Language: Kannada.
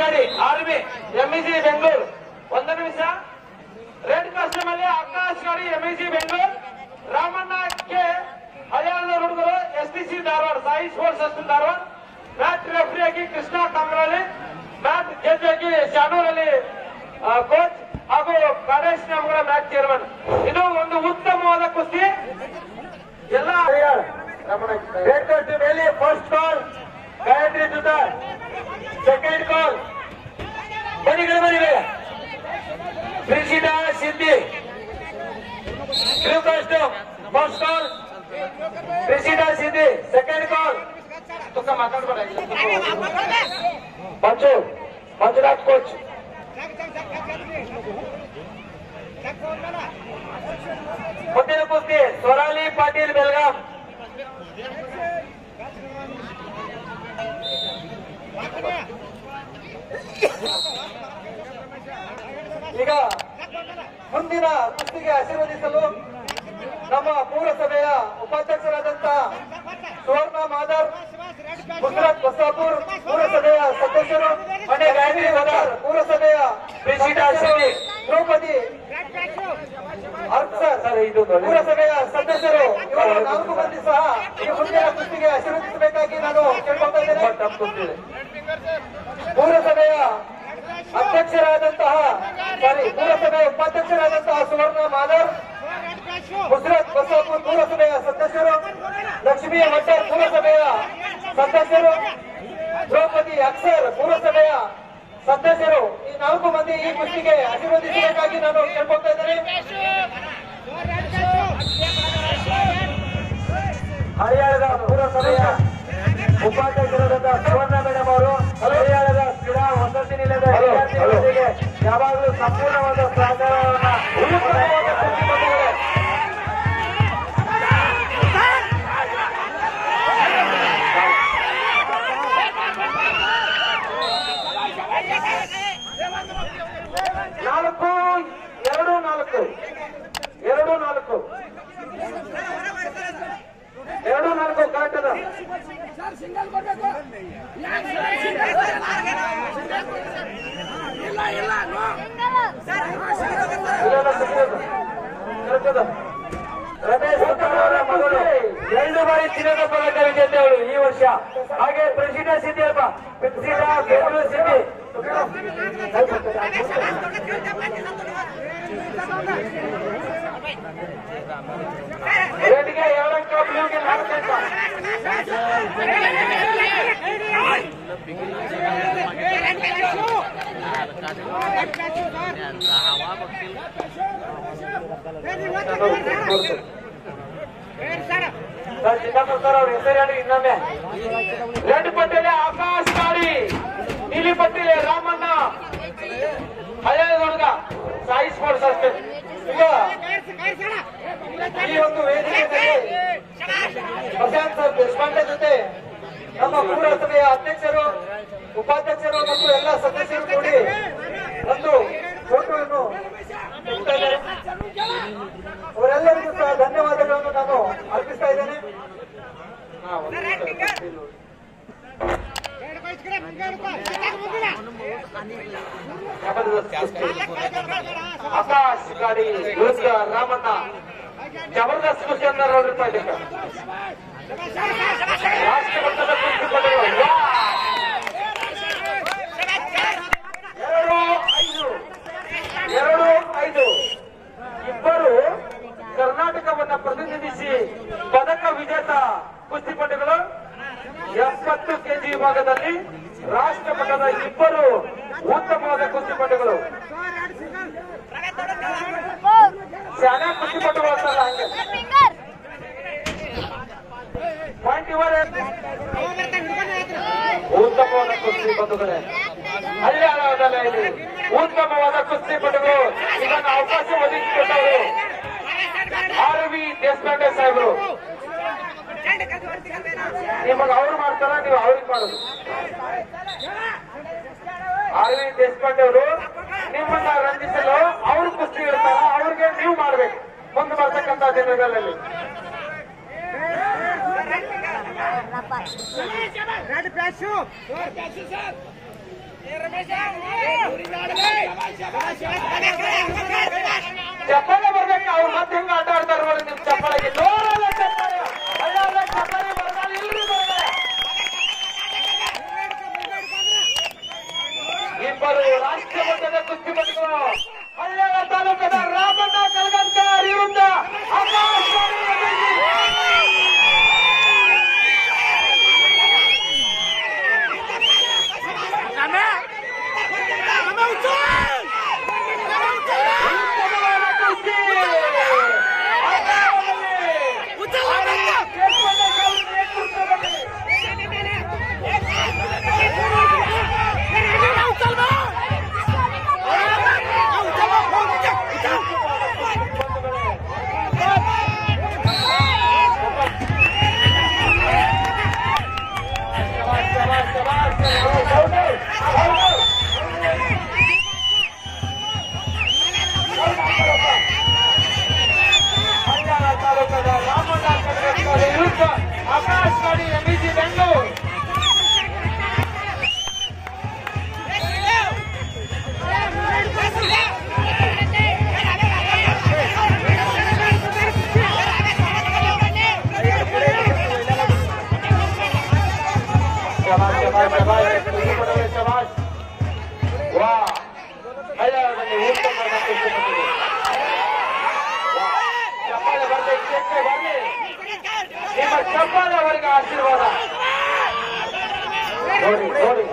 ಗಾಡಿ ಆರ್ಮಿ ಎಂಇಸಿ ಬೆಂಗಳೂರು ಒಂದು ನಿಮಿಷ. ರೆಡ್ ಕಾಸ್ಟ್ಯೂಮ್ ಅಲ್ಲಿ ಆಕಾಶ್ ಗಾಡಿ ಎಂಇಸಿ ಬೆಂಗಳೂರು ರಾಮಣ್ಣ ಕೆ ಹಳಿಯಾಳ ಹುಡುಗರು S T C Dharwad SAI sports ಅಷ್ಟು ಧಾರವಾಡ. ಮ್ಯಾಚ್ ರೆಫ್ರಿ ಆಗಿ ಕೃಷ್ಣ ಕಾಮರಳ್ಳಿ. ಮ್ಯಾಚ್ ಆಗಿ ಶಾನೂರಲ್ಲಿ ಕೋಚ್ ಹಾಗೂ ಗಣೇಶ್ ನಮ್ಗಳ ಮ್ಯಾಚ್ ಚೇರ್ಮನ್ ಇದು ಒಂದು ಉತ್ತಮವಾದ ಕುಸ್ತಿ. ಎಲ್ಲ ರೆಡ್ ಕಾಸ್ಟ್ಯೂಮ್ ಮೇಲೆ ಫಸ್ಟ್ ಕಾಲ್ ಗಾಯತ್ರಿ ಸುಧಾರ್ ಸೆಕೆಂಡ್ ಕಾಲ್ ಬನ್ನಿಗಳು ಬನ್ನಿ ಬೇಗ ಪ್ರಿನ್ಸಿಡಾ ಸಿದ್ದಿ ಬ್ಲೂ ಕಾಸ್ಟ್ಯೂಮ್ ಫಸ್ಟ್ ಕಾಲ್ ಪ್ರಿನ್ಸಿಡಾ ಸಿದ್ದಿ ಸೆಕೆಂಡ್ ಕಾಲ್ ತುಕ್ಕ ಮಾತಾಡ್ಬೇಡ ಮಂಜು ಮಂಜುನಾಥ್ ಕೋಚ್ ಮುಂದಿನ ಕುಸ್ತಿ ಸ್ವರಾಲಿ ಪಾಟೀಲ್ ಬೆಳಗಾಂ ಈಗ ಮುಂದಿನ ಕುಸ್ತಿಗೆ ಆಶೀರ್ವದಿಸಲು ನಮ್ಮ ಪೂರಸಭೆಯ ಉಪಾಧ್ಯಕ್ಷರಾದಂತ ಸುವರ್ಣ ಮಾದರ್, ಗುಜರಾತ್ ಬಸಾಪುರ್ ಪೂರಸಭೆಯ ಸದಸ್ಯರು, ಮನೆ ಗಾಯತ್ರಿ ಮಾದರ್ ಪುರಸಭೆಯ ದ್ರೌಪದಿ ಪುರಸಭೆಯ ಸದಸ್ಯರು ನಾಲ್ಕು ಮಂದಿ ಸಹ ಈ ಮುಂದಿನ ಕುಸ್ತಿಗೆ ಆಶೀರ್ವದಿಸಬೇಕಾಗಿ ನಾನು ಇದ್ದೇನೆ ಪೂರಸಭೆಯ ಅಧ್ಯಕ್ಷರಾದಂತಹ ಸಾರಿ ಪೂರಸಭೆಯ ಉಪಾಧ್ಯಕ್ಷರಾದಂತಹ ಸುವರ್ಣ ಮಾಧವ್, ಗುಜರಾತ್ ಬಸಾಪುರ್ ಪೂರಸಭೆಯ ಸದಸ್ಯರು, ಲಕ್ಷ್ಮೀ ಮಠರ್ ಪೂರಸಭೆಯ ಸದಸ್ಯರು, ದ್ರೌಪದಿ ಅಕ್ಷರ್ ಪೂರಸಭೆಯ ಸದಸ್ಯರು. ಈ ನಾಲ್ಕು ಮಂದಿ ಈ ಕುಸ್ತಿಗೆ ಆಶೀರ್ವದಿಸಬೇಕಾಗಿ ನಾನು ಕೇಳ್ಕೊಳ್ತಾ ಇದ್ದೇನೆ. ಹರಿಯಾಣದ ಪುರಸಭೆಯ ಉಪಾಧ್ಯಕ್ಷರಾದ ಸುವರ್ಣ ಮೇಡಮ್ ಎರಡು ನಾಲ್ಕು ಕರೆಕ್ಟ್ ಅದ ಇಲ್ಲ, ಅದ. ರಮೇಶ್ ಅವರ ಮಗಳು. ಎರಡು ಬಾರಿ ಚಿನ್ನದ ಪದಕ ವಿಜೇತೆಗಳು ಈ ವರ್ಷ. ಹಾಗೆ ಪ್ರಸಿದ್ಧ ಸಿದ್ದಿಯಪ್ಪ ಪ್ರಸಿದ್ಧ ಬೆಂಗಳೂರು ರೆಡ್ಗೆ ನಾಲ್ಕು ಸರ್ ಹೆಸರು ರೆಡ್ ನೀಲಿ ಪಟ್ಟಿಲೆ ರಾಮಣ್ಣ ಹಳೆಯ ಹುಡುಗ ಸಾಯಿ ಸ್ಪೋರ್ಟ್ಸ್ ಅಷ್ಟೇ ಈಗ ಈ ಒಂದು ವೇದಿಕೆಯಲ್ಲಿ ಪ್ರಶಾಂತ್ ಸರ್ ದೇಶಪಾಂಡೆ ಜೊತೆ ನಮ್ಮ ಪುರಸಭೆಯ ಅಧ್ಯಕ್ಷರು ಉಪಾಧ್ಯಕ್ಷರು ಮತ್ತು ಎಲ್ಲ ಸದಸ್ಯರು ಕೂಡಿ ಒಂದು ಫೋಟೋವನ್ನು ತೆಗಿತಾ ಇದ್ದಾರೆ ಅವರೆಲ್ಲರಿಗೂ ಸಹ ಧನ್ಯವಾದಗಳನ್ನು ನಾನು ಅರ್ಪಿಸ್ತಾ ಇದ್ದೇನೆ ಆಕಾಶ್ ಗಾಡಿ ದುರ್ಗ ರಾಮಣ್ಣ. ಜಬರ್ದಸ್ತ್ ಖುಷಿ ಅಂತ ನೋಡಿರ್ತಾ ಇದ್ದೀವಿ ರಾಷ್ಟ್ರ ಮಟ್ಟದ. ಎರಡು, ಐದು. ಎರಡು, ಐದು. ಇಬ್ಬರು ಕರ್ನಾಟಕವನ್ನ ಪ್ರತಿನಿಧಿಸಿ ಪದಕ ವಿಜೇತ ಕುಸ್ತಿಪಟುಗಳು ಎಪ್ಪತ್ತು ಕೆಜಿ ವಿಭಾಗದಲ್ಲಿ ರಾಷ್ಟ್ರ ಮಟ್ಟದ ಇಬ್ಬರು ಉತ್ತಮವಾದ ಕುಸ್ತಿಪಟುಗಳು ಶಾಲಾ ಕುಸ್ತಿಪಟುಗಳು ಅಂತಲ್ಲ ಹಂಗೆ. ಉತ್ತಮವಾದ ಕುಸ್ತಿ ಪಟುಗಳೇ. ಅಲ್ಲ ಇಲ್ಲಿ? ಉತ್ತಮವಾದ ಕುಸ್ತಿ ಪಟುಗಳು. ಇದನ್ನು ಅವಕಾಶ ಒದಗಿಸಿಕೊಟ್ಟವರು. ಆರ್ ವಿ ದೇಶಪಾಂಡೆ ಸಾಹೇಬರು. ನಿಮಗೆ ಅವ್ರು ಮಾಡ್ತಾರ, ನೀವು ಅವ್ರಿಗೆ ಮಾಡೋದು. ಆರ್ ವಿ ದೇಶಪಾಂಡೆ ಅವರು ನಿಮ್ಮನ್ನ ರಂಜಿಸಲು ಅವ್ರ ಕುಸ್ತಿ ಇರ್ತಾರ ಅವ್ರಿಗೆ ನೀವು ಮಾಡ್ಬೇಕು. ಮುಂದೆ ಬರ್ತಕ್ಕಂತ ದಿನಗಳಲ್ಲಿ. ರೆಡ್ ಶಕ್ತಿವರ್ಣಿ ನಿಮ್ಮ ಚಪ್ಪಲ ಅವರಿಗೆ ಆಶೀರ್ವಾದ ನೋಡಿ ನೋಡಿ